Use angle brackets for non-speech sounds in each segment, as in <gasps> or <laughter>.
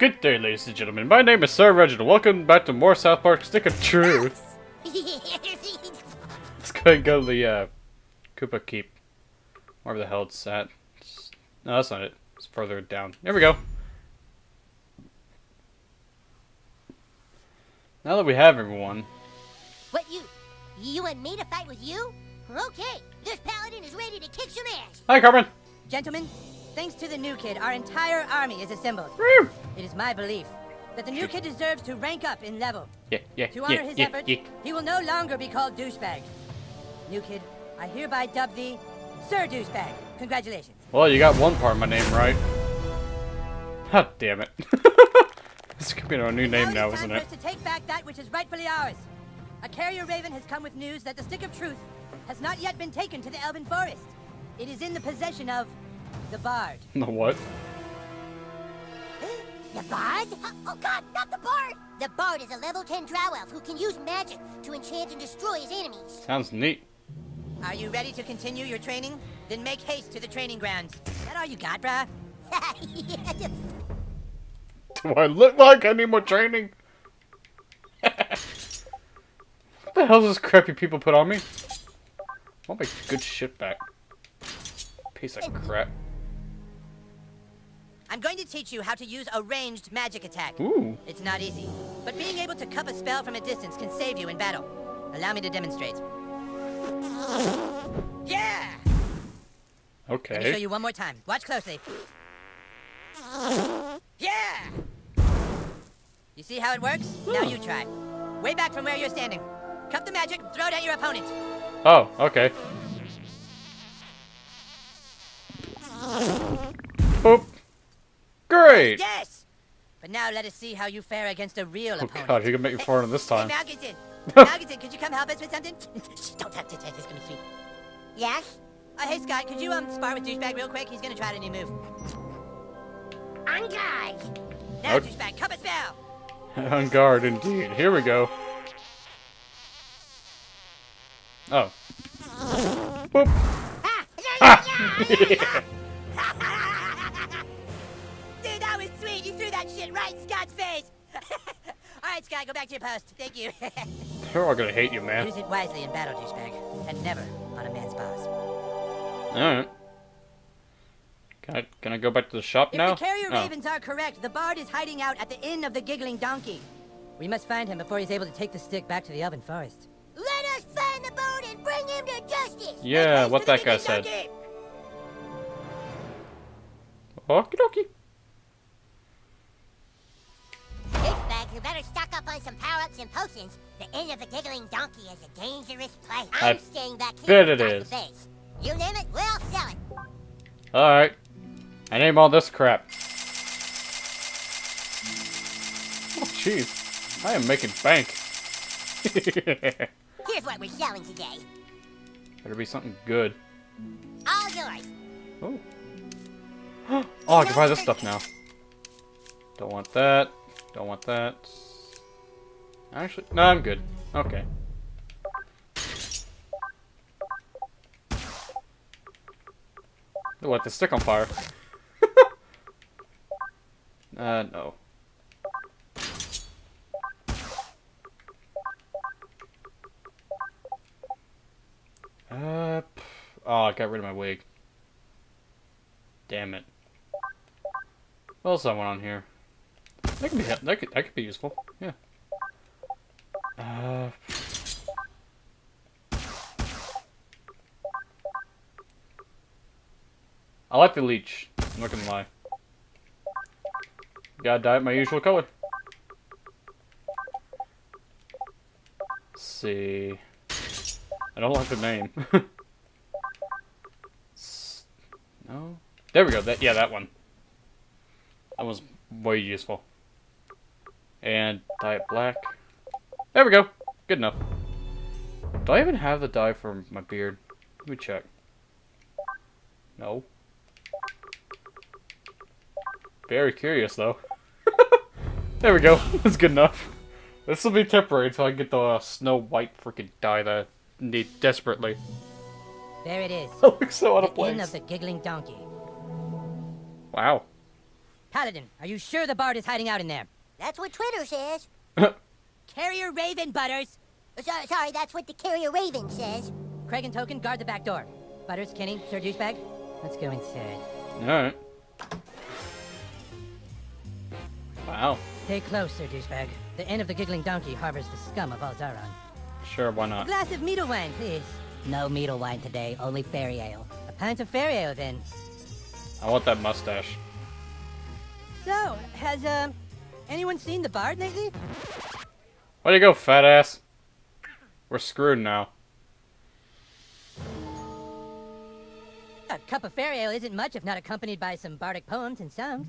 Good day, ladies and gentlemen. My name is Sir Reginald. Welcome back to more South Park Stick of Truth. <laughs> Let's go and go to the uh, Kupa Keep. Wherever the hell it's at. It's- no, that's not it. It's further down. There we go. Now that we have everyone, what you? You want me to fight with you? Okay, this paladin is ready to kick some ass. hi Carmen. Gentlemen, thanks to the new kid, our entire army is assembled. It is my belief that the new kid deserves to rank up in level. Yeah, yeah, To honor yeah, his yeah, efforts, yeah. he will no longer be called douchebag. New kid, I hereby dub thee Sir Douchebag. Congratulations. Well, you got one part of my name right. God damn it. <laughs> this could be our new name now, it is isn't time it? for us to take back that which is rightfully ours. A carrier raven has come with news that the Stick of Truth has not yet been taken to the Elven Forest. It is in the possession of the Bard. The what? <gasps> The bard? Oh god, not the bard! The bard is a level 10 drow elf who can use magic to enchant and destroy his enemies. Sounds neat. Are you ready to continue your training? Then make haste to the training grounds. Is that all you got, bruh? <laughs> yeah, Do I look like I need more training? <laughs> what the hell is this crappy people put on me? I want my good shit back. Piece of crap. I'm going to teach you how to use a ranged magic attack. Ooh. It's not easy, but being able to cup a spell from a distance can save you in battle. Allow me to demonstrate. Yeah! Okay. Let me show you one more time. Watch closely. Yeah! You see how it works? Now you try. Way back from where you're standing. Cup the magic, throw it at your opponent. Oh, okay. Boop. Great! Yes! But now let us see how you fare against a real Oh opponent. god, you can make me fart on this time. Hey, Malkinson! Malkinson, could you come help us with something? <laughs> Don't touch this, it's gonna be sweet. yes? Uh, hey, Scott, could you, um, spar with Douchebag real quick? He's gonna try a new move. On guard! Now, Okay. Douchebag, cup a spell! On guard, indeed. Here we go. Oh. Boop. Ah! Dude, shit right in Scott's face! <laughs> Alright, Scott, go back to your post. Thank you. <laughs> They're all gonna hate you, man. Use it wisely in battle, Douchebag, and never on a man's boss. Alright. Can I, can I go back to the shop If now? the carrier Oh. ravens are correct, the bard is hiding out at the Inn of the Giggling Donkey. We must find him before he's able to take the stick back to the Elven Forest. Let us find the bard and bring him to justice! Yeah, what that guy Giggling said. Okie dokie. You better stock up on some power-ups and potions. The end of the giggling donkey is a dangerous place. I I'm staying back here bet it is. You name it, we'll sell it. Alright. I name all this crap. Oh, jeez. I am making bank. <laughs> Here's what we're selling today. Better be something good. All yours. Oh. <gasps> oh, I can buy this stuff now. Don't want that. Don't want that. Actually, no, I'm good. Okay. What, the stick on fire? <laughs> uh, no. Uh, oh, I got rid of my wig. Damn it. Well, someone on here. That could be that could that could be useful. Yeah. Uh. I like the leech. I'm not gonna lie. Gotta dye it my usual color. Let's see. I don't like the name. <laughs> No. There we go. That yeah, that one. That was way useful. And dye it black. There we go. Good enough. Do I even have the dye for my beard? Let me check. No. Very curious though. <laughs> there we go. <laughs> That's good enough. This will be temporary until I get the uh, snow white freaking dye that I need desperately. There it is. <laughs> That looks so out of Inn place. of the Giggling Donkey. Wow. Paladin, are you sure the bard is hiding out in there? That's what Twitter says. <laughs> Carrier Raven, Butters! Sorry, sorry, that's what the carrier Raven says. Craig and Token, guard the back door. Butters, Kenny, Sir Douchebag, let's go inside. Alright. Wow. Stay close, Sir Douchebag. The inn of the Giggling Donkey harbors the scum of all Zaron. Sure, why not? A glass of meadle wine, please. No meadle wine today, only fairy ale. A pint of fairy ale, then. I want that mustache. So, has, um, anyone seen the bard lately? Way to go, fat ass. We're screwed now. A cup of fairy ale isn't much if not accompanied by some bardic poems and songs.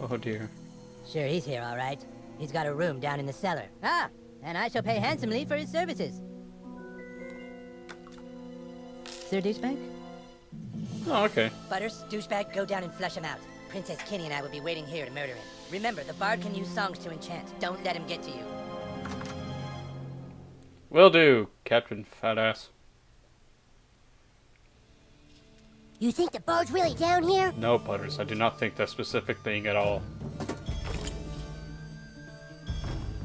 Oh dear. Sure, he's here, all right. He's got a room down in the cellar. Ah, and I shall pay handsomely for his services. Sir Douchebag? Oh, okay. Butters, Douchebag, go down and flush him out. Princess Kenny and I will be waiting here to murder him. Remember, the bard can use songs to enchant. Don't let him get to you. Will do, Captain Fat Ass. You think the bard's really down here? No, Butters, I do not think that specific thing at all.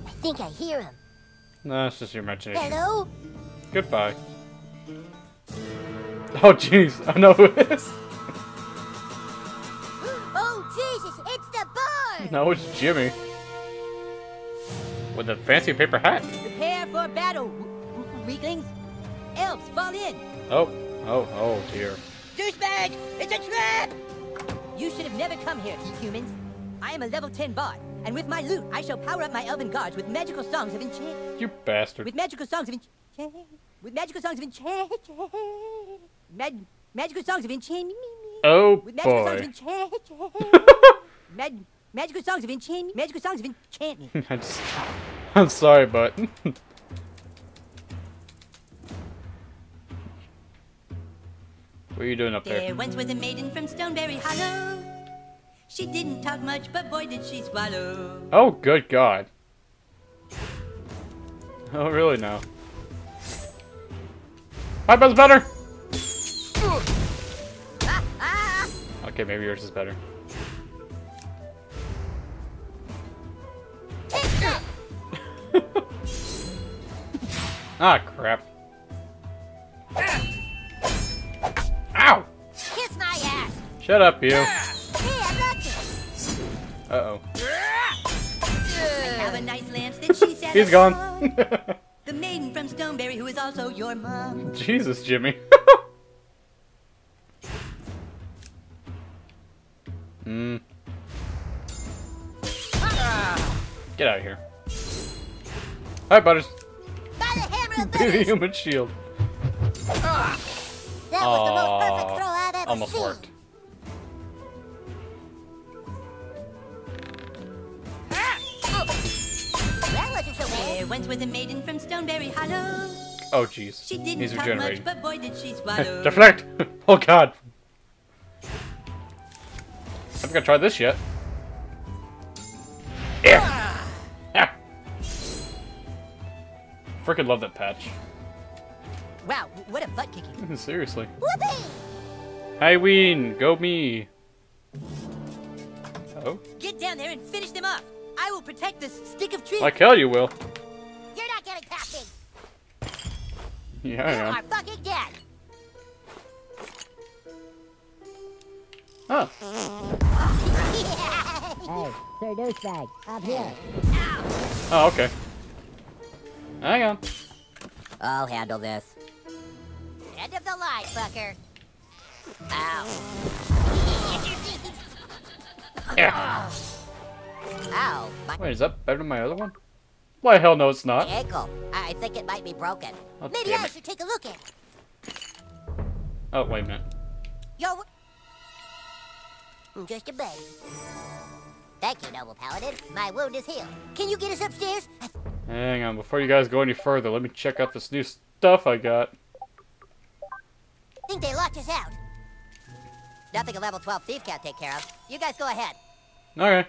I think I hear him. No, it's just your imagination. Hello? Goodbye. Oh, jeez, I know who it is. No, it's Jimmy. With a fancy paper hat. Prepare for battle, weaklings. Elves, fall in. Oh, oh, oh dear. Douchebag, it's a trap! You should have never come here, humans. I am a level 10 bard, and with my loot, I shall power up my elven guards with magical songs of enchant. You bastard. With magical songs of enchant. <laughs> With magical songs of enchant. <laughs> Mag- magical songs of enchant. Oh With magical songs of boy. enchant. <laughs> Mag- magical songs of enchant. Magical songs of enchantment. <laughs> I just, I'm sorry, but <laughs> what are you doing up there? There once was a maiden from Stoneberry Hollow. She didn't talk much, but boy did she swallow. Oh, good God. <laughs> Oh, really now? My buzz better. Okay, maybe yours is better. Ah, crap. Ow! Kiss my ass! Shut up, you. Hey, I blocked it! Uh-oh. Have a nice lance that she said. He's gone. <laughs> The maiden from Stoneberry, who is also your mom. Jesus, Jimmy. <laughs> Hmm. Get out of here. Hi, Butters. By the Be the human shield. That was the most perfect throw I've ever Almost seen. worked. That wasn't ah! so bad. There once was a maiden from Stoneberry Hollow. Oh, jeez. She didn't He's talk much, but boy did she <laughs> swallow. Deflect! <laughs> oh, God. I haven't gonna try this yet. Freaking love that patch. Wow, what a butt kicking. <laughs> Seriously. Whoopee! Highween, go me. Oh, Get down there and finish them off. I will protect this stick of truth. like hell you will. You're not getting past me! Yeah, I You am. are fucking dead! Oh, <laughs> hey, Sir Douchebag, up here. oh, okay. Hang on. I'll handle this. End of the line, fucker. Ow. Yeah. <laughs> Ow, Wait, is that better than my other one? Why, hell no, it's not. ankle. I think it might be broken. Oh, Maybe I should take a look at it. Oh, wait a minute. Yo, just a baby. Thank you, noble paladin. My wound is healed. Can you get us upstairs? I Hang on, before you guys go any further, let me check out this new stuff I got. think they locked us out. Nothing a level 12 thief can't take care of. You guys go ahead. Okay.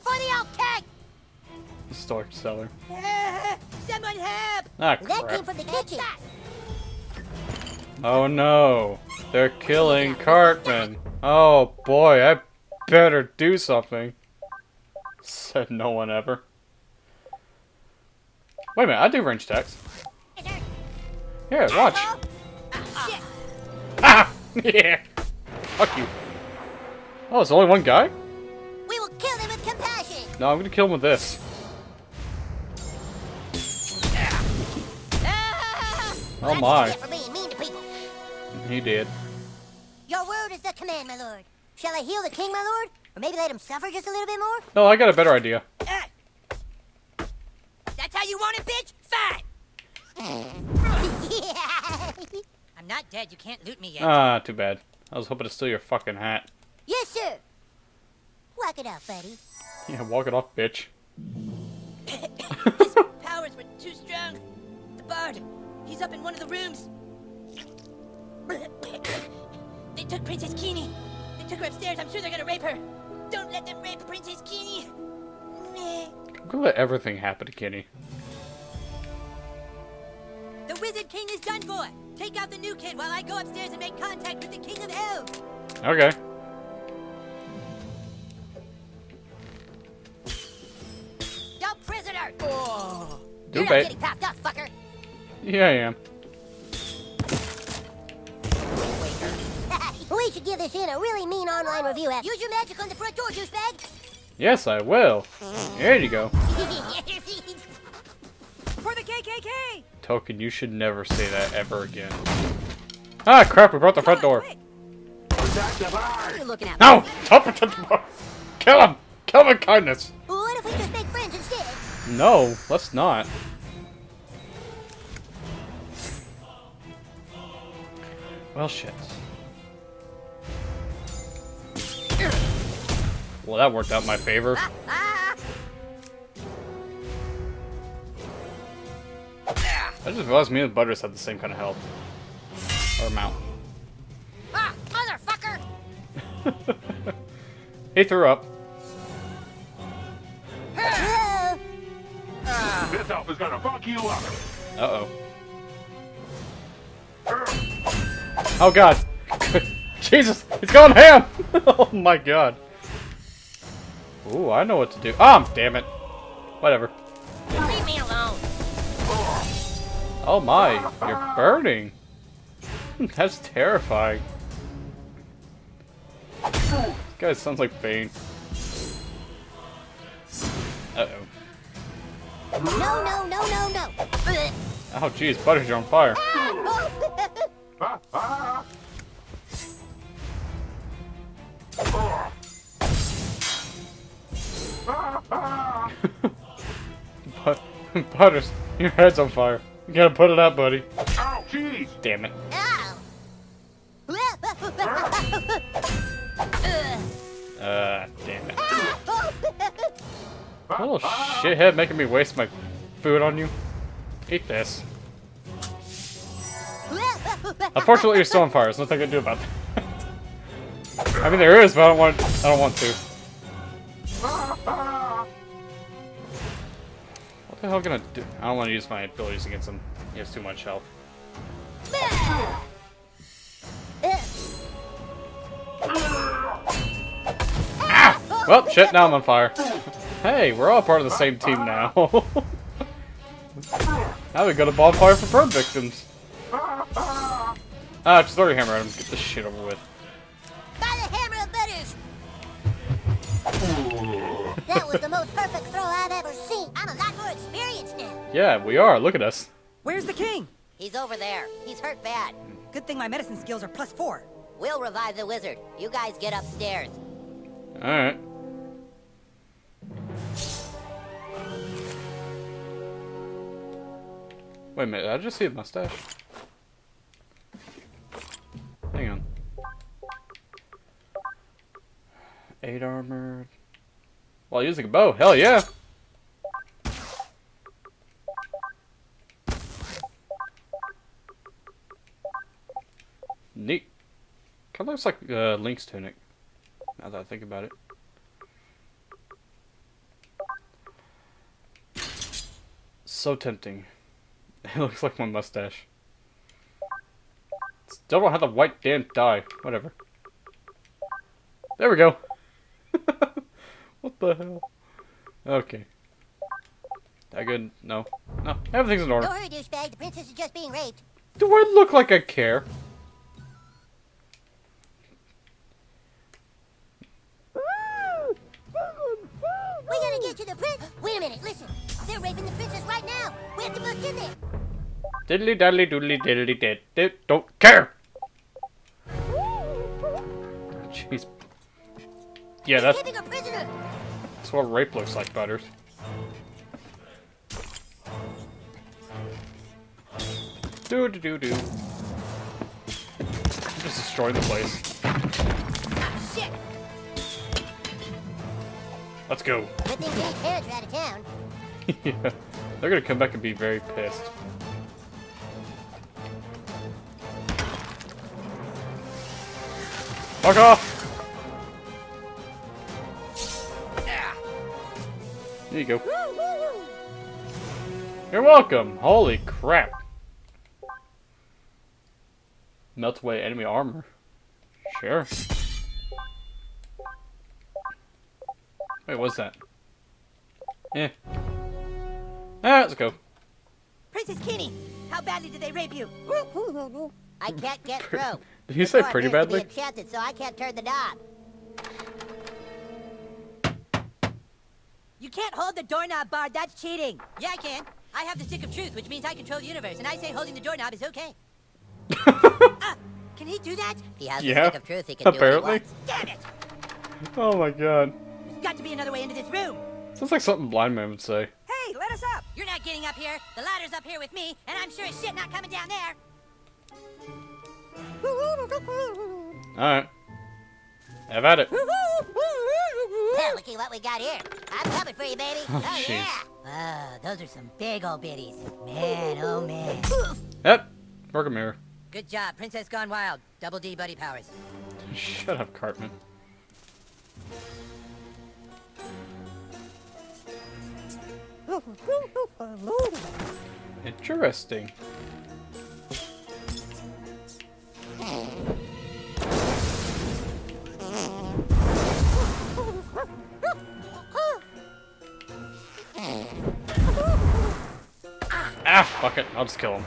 For the elf! Storage cellar. <laughs> Someone help! Ah, That came from the kitchen. Oh no. They're killing Cartman. Oh boy, I better do something. Said no one ever. Wait a minute, I do range attacks. Here, watch. Ah. Ah! <laughs> yeah! Fuck you. Oh, it's only one guy? We will kill them with compassion. No, I'm gonna kill him with this. Ah! Oh my. what for being mean to people. He did. Your word is the command, my lord. Shall I heal the king, my lord? Or maybe let him suffer just a little bit more? No, I got a better idea. Ah. That's how you want it, bitch? Fine. <laughs> I'm not dead. You can't loot me yet. Ah, too bad. I was hoping to steal your fucking hat. yes, sir. Walk it off, buddy. Yeah, walk it off, bitch. His <laughs> powers were too strong. The bard, he's up in one of the rooms. <coughs> they took Princess Keene. Took her upstairs. I'm sure they're gonna rape her. Don't let them rape Princess. Meh. I'm gonna let everything happen to Kenny. The Wizard King is done for. Take out the new kid while I go upstairs and make contact with the King of Elves. Okay. Prisoner. Oh. You're not getting past us, fucker. Yeah, I am. We should give this in a really mean online review app. Use your magic on the front door, douchebag. Yes, I will. There you go. <laughs> For the KKK. Token, you should never say that ever again. Ah, crap, we brought the front door. You're looking at No! Don't protect the door! Kill him! Kill him with kindness! What if we just make friends instead? No, let's not. Well, shit. Well, that worked out in my favor. I just realized me and Butters had the same kind of health. Or amount. Ah! Motherfucker! <laughs> he threw up. This elf is gonna fuck you up. Uh-oh. Oh, God. <laughs> Jesus, he's going ham! <laughs> oh, my God. Ooh, I know what to do. Ah, damn it. Whatever. Leave me alone. Oh, my. You're burning. <laughs> That's terrifying. This guy sounds like Bane. Uh-oh. No, no, no, no, no. Oh, jeez, Butters, you're on fire. <laughs> Ah, ah. <laughs> But- Butters, your head's on fire. You gotta put it out, buddy. Ow, jeez. Damn it. Uh, damn it. Little shithead making me waste my food on you. Eat this. Unfortunately, you're still on fire. There's nothing I can do about that. <laughs> I mean, there is, but I don't want. I don't want to. What the hell can I do? I don't want to use my abilities against him. He has too much health. Well, shit. Now I'm on fire. Hey, we're all part of the same team now. <laughs> now we got a bonfire for burn victims. Ah, just throw your hammer at him. Get this shit over with. That was the most perfect throw I've ever seen. I'm a lot more experienced now. Yeah, we are. Look at us. Where's the king? He's over there. He's hurt bad. Good thing my medicine skills are plus four. We'll revive the wizard. You guys get upstairs. Alright. Wait a minute, I just see a mustache? Hang on. Eight armored. While using a bow, hell yeah! Neat. Kinda looks like uh, Link's tunic. Now that I think about it. So tempting. <laughs> It looks like my mustache. Still don't have the white damn die. Whatever. There we go. What the hell? Okay. That good? No. No. Everything's in order. Don't worry, douchebag. The princess is just being raped. Do I look like I care? We gotta get to the prince. Wait a minute, listen. They're raping the princess right now. We have to bust in there. Diddly daddly doodly diddly did. did. Don't care! Jeez. Yeah, that's, Keeping a prisoner. That's what rape looks like, Butters. Do do do do. Just destroy the place. Shit. Let's go. Good thing Jane's parents are out of town. <laughs> yeah. They're gonna come back and be very pissed. Fuck off! There you go. You're welcome! Holy crap! Melt away enemy armor. Sure. Wait, what's that? Eh. Ah, let's go. Princess Kenny, how badly did they rape you? <laughs> I can't get through. Did you say Door pretty appears to be badly? enchanted, so I can't turn the knob. You can't hold the doorknob, Bard. That's cheating. Yeah, I can. I have the stick of truth, which means I control the universe, and I say holding the doorknob is okay. Ah, <laughs> can he do that? He has Yeah, the stick of truth. He can apparently. do what he wants. Damn it! Oh my god. There's got to be another way into this room. Sounds like something blind man would say. Hey, let us up! You're not getting up here. The ladder's up here with me, and I'm sure as shit not coming down there. Alright. Have at it. Well, looky what we got here. I'm coming for you, baby. <laughs> Oh, Oh, yeah. Oh, those are some big old biddies. Man, oh man. Yep. Work a mirror. Good job, Princess Gone Wild. Double D buddy powers. Shut up, Cartman. <laughs> Interesting. Ah, fuck it. I'll just kill him.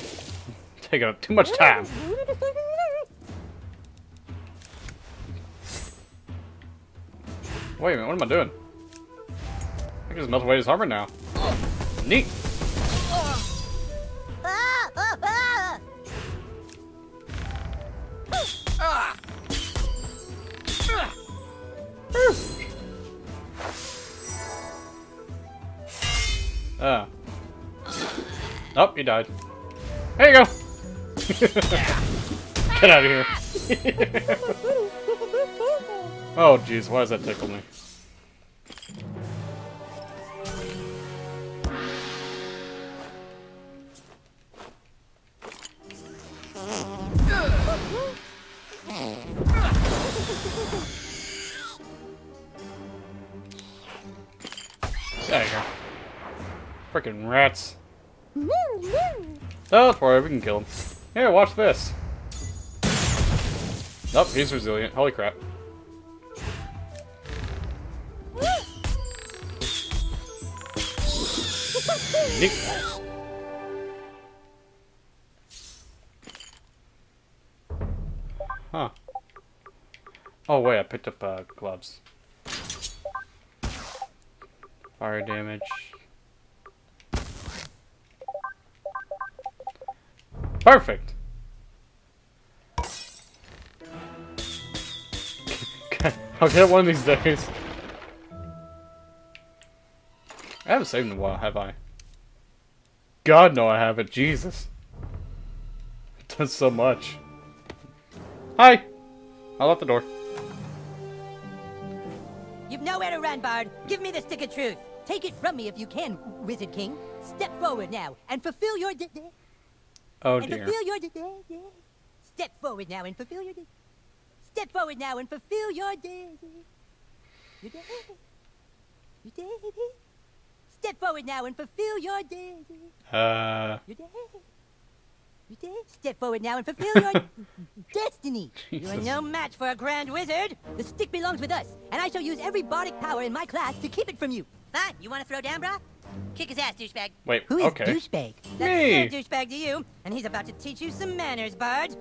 <laughs> Taking up too much time. Wait a minute, what am I doing? I can just melt away his armor now. Neat. Ah, ah. Oh, he died. There you go. <laughs> Get out of here. <laughs> oh, jeez, why does that tickle me? Don't worry, we can kill him. Here, watch this. Oh, he's resilient. Holy crap. Neat. Huh. Oh wait, I picked up uh, gloves. Fire damage. Perfect. <laughs> I'll get one of these days. I haven't saved in a while, have I? God, no, I haven't. Jesus. It does so much. Hi. I'll out the door. You've nowhere to run, Bard. Give me the stick of truth. Take it from me if you can, Wizard King. Step forward now and fulfill your Oh and dear. fulfill your de- de- de- Step forward now and fulfill your de- Step forward now and fulfill your de- de- your de- your de- Step forward now and fulfill your de- de- Uh, your de- Step forward now and fulfill your <laughs> destiny. You are no match for a grand wizard. The stick belongs with us, and I shall use every bardic power in my class to keep it from you. Fine. You want to throw down, brah? Kick his ass, douchebag. Wait, Who is okay. douchebag? That's Me. douchebag to you, and he's about to teach you some manners, Bard.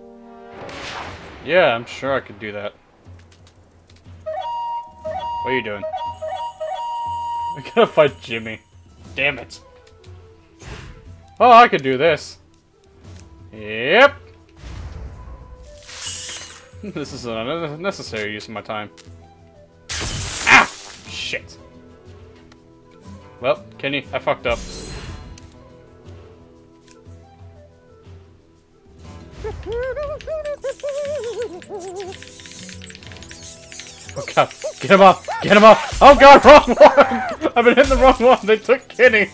Yeah, I'm sure I could do that. What are you doing? <laughs> I gotta fight Jimmy. Damn it. Oh, I could do this. Yep. <laughs> This is an unnecessary use of my time. Ah! Shit. Well, Kenny, I fucked up. Oh god, get him up! Get him up! Oh god, wrong one! <laughs> I've been hitting the wrong one! They took Kenny!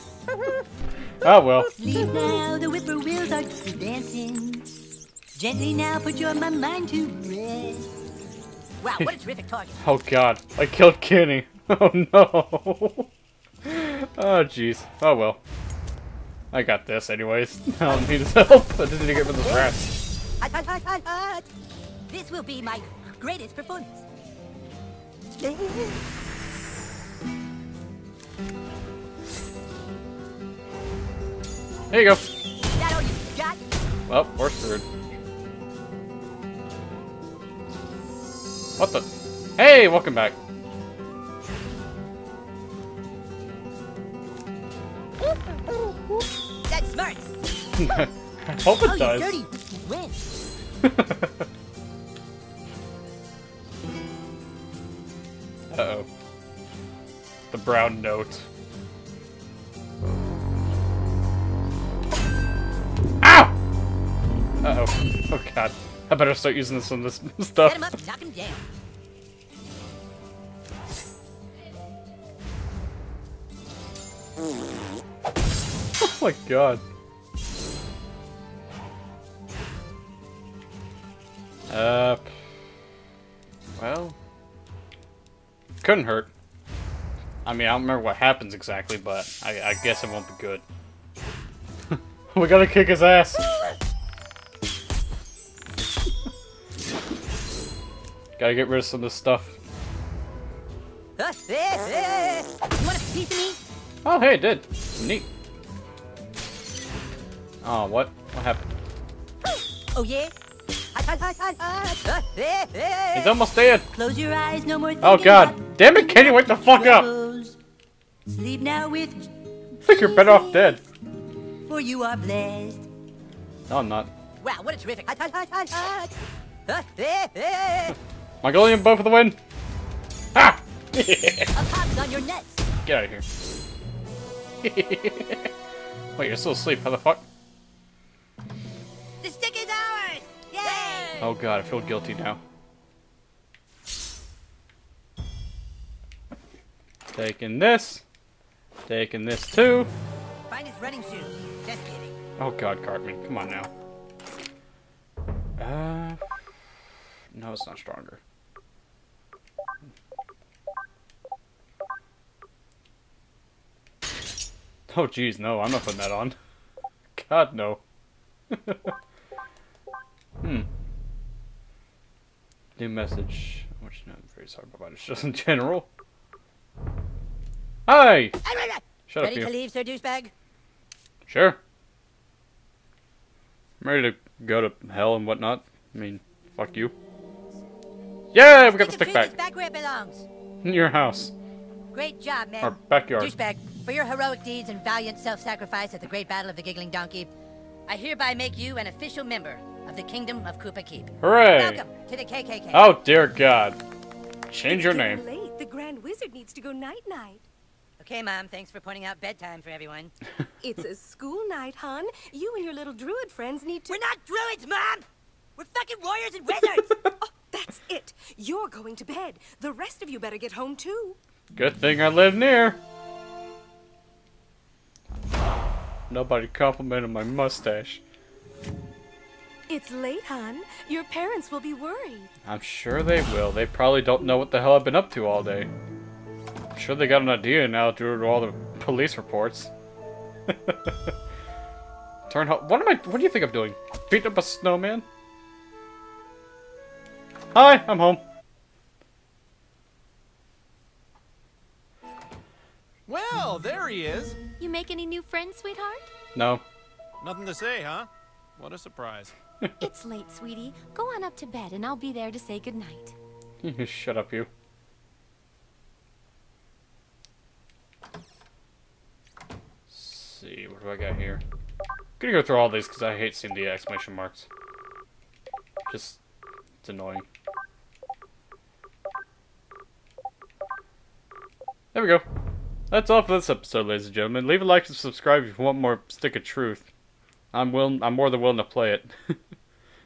Oh well. Sleep now, the whippoorwills are dancing. Gently now, put your mind to rest. Wow, what a <laughs> terrific target. Oh god, I killed Kenny. <laughs> Oh no. <laughs> Oh jeez. Oh well. I got this anyways. <laughs> I don't need his help. I just need to get rid of this rat. This will be my greatest performance. There you go. That all you got? Well, we're screwed. What the? Hey, welcome back. I hope it oh, does. wench. Uh-oh. The brown note. Ow! Uh-oh. Oh god. I better start using this on this <laughs> stuff. Him up, knock him down. Oh my god. Couldn't hurt. I mean, I don't remember what happens exactly, but I, I guess it won't be good. <laughs> we gotta kick his ass. gotta get rid of some of this stuff. Huh? You want a piece of me? Oh, hey, it did. Neat. Oh, what? What happened? Oh, yeah? He's almost dead. Close your eyes, no more Oh thinking god. Damn it, Kenny, wake the fuck up! Sleep now with I think you're better off dead. for you are blessed. No, I'm not. Wow, what a terrific. Hot, hot, hot, hot, hot. Mongolian bow for the win. Ah! A on your nuts. Get out of here. <laughs> Wait, you're still asleep. How the fuck? The stick is ours! Yay! Oh god, I feel guilty now. Taking this. Taking this too. Find his running shoes. Just kidding. Oh god, Cartman, come on now. Uh, no, it's not stronger. Oh jeez, no, I'm not putting that on. God no. <laughs> hmm. New message. Which no, I'm very sorry about it. It's just in general. Hi. Shut Ready up, to you. leave, Sir Douchebag? Sure. I'm ready to go to hell and whatnot. I mean, fuck you. Yeah, we got the Stick stick of truth back. back where it belongs. In your house. Great job, man. Our backyard. Douchebag, for your heroic deeds and valiant self-sacrifice at the Great Battle of the Giggling Donkey, I hereby make you an official member of the Kingdom of Kupa Keep. Hooray! Welcome to the KKK. Oh dear God. Change your Getting name. Late. The Grand Wizard needs to go night night. Okay, Mom, thanks for pointing out bedtime for everyone. <laughs> It's a school night, hon. You and your little druid friends need to. We're not druids, Mom! We're fucking warriors and <laughs> wizards! Oh, that's it. You're going to bed. The rest of you better get home too. Good thing I live near. Nobody complimented my mustache. It's late, hon. Your parents will be worried. I'm sure they will. They probably don't know what the hell I've been up to all day. I'm sure they got an idea now due to all the police reports. <laughs> Turn home. What am I? What do you think I'm doing? Beating up a snowman? Hi, I'm home. Well, there he is. You make any new friends, sweetheart? No. Nothing to say, huh? What a surprise. <laughs> it's late, sweetie. Go on up to bed, and I'll be there to say goodnight. <laughs> Shut up, you. See, what do I got here? I'm gonna go through all these because I hate seeing the exclamation marks. Just, it's annoying. There we go. That's all for this episode, ladies and gentlemen. Leave a like and subscribe if you want more Stick of Truth. I'm willing. I'm more than willing to play it, <laughs>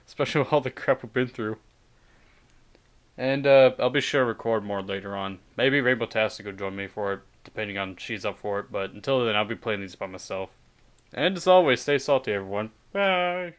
especially with all the crap we've been through. And uh, I'll be sure to record more later on. Maybe Rainbow Tastic will join me for it, depending on she's up for it. But until then, I'll be playing these by myself. And as always, stay salty, everyone. Bye.